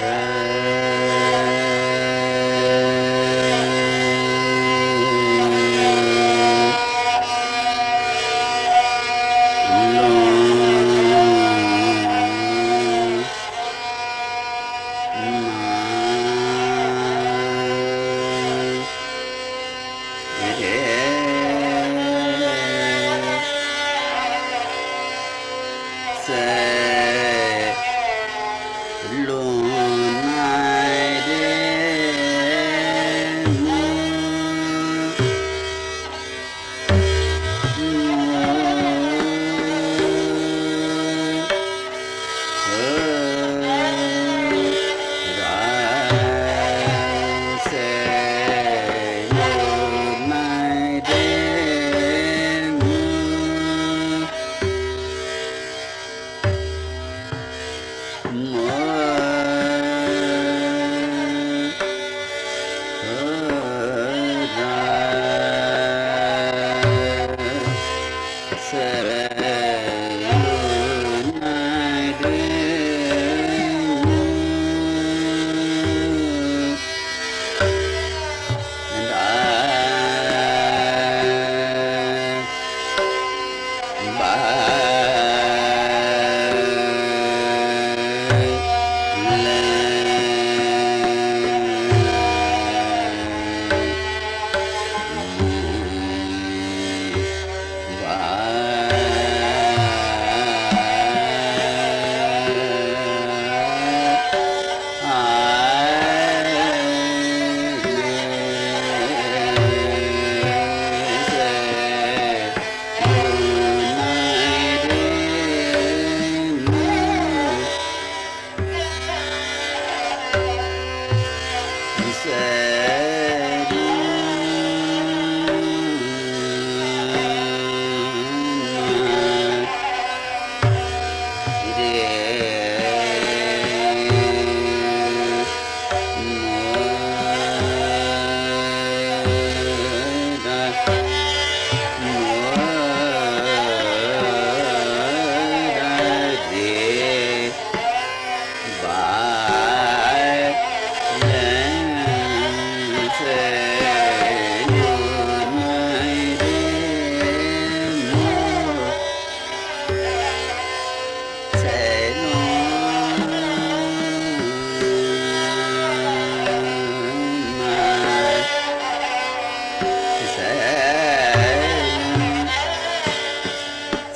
Right.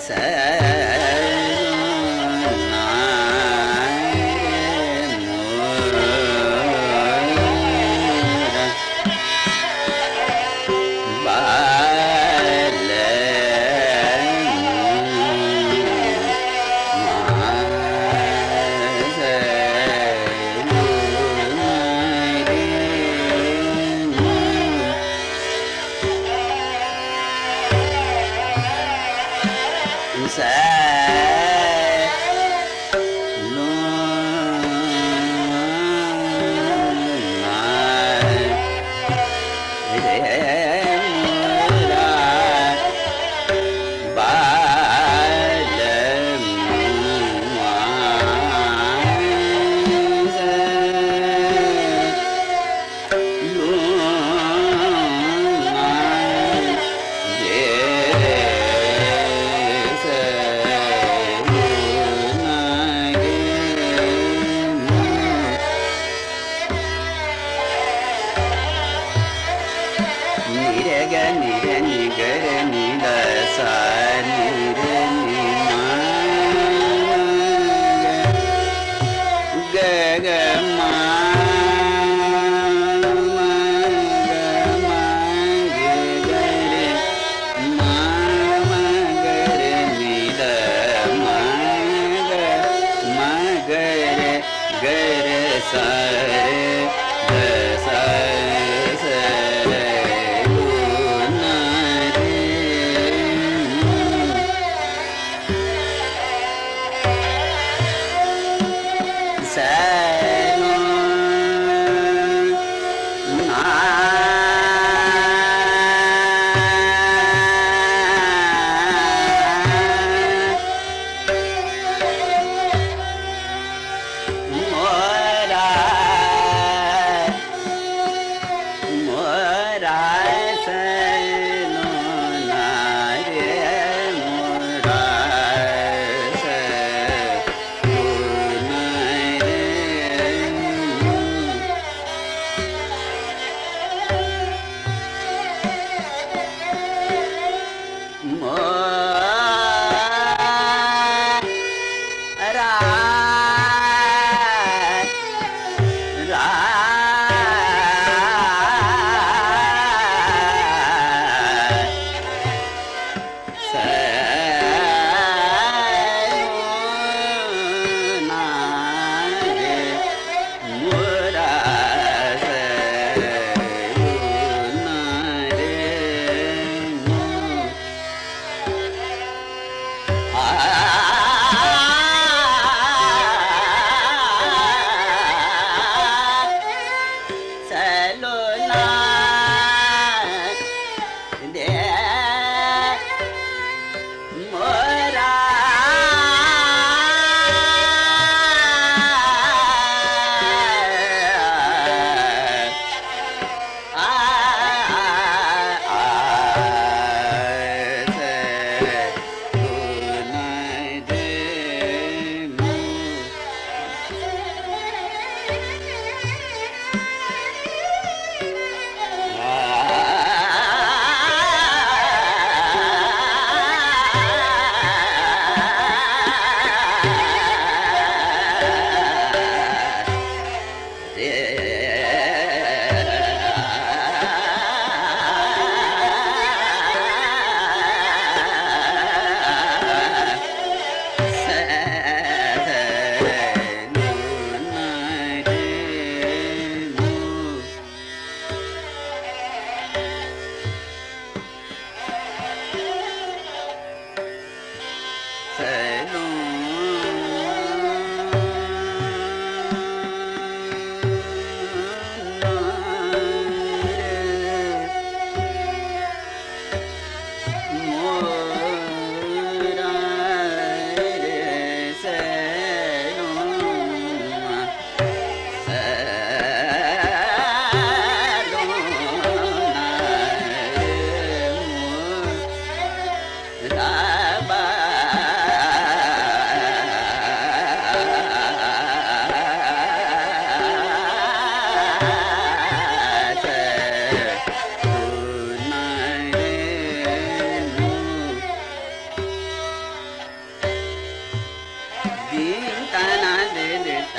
sir. मोरा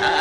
Ah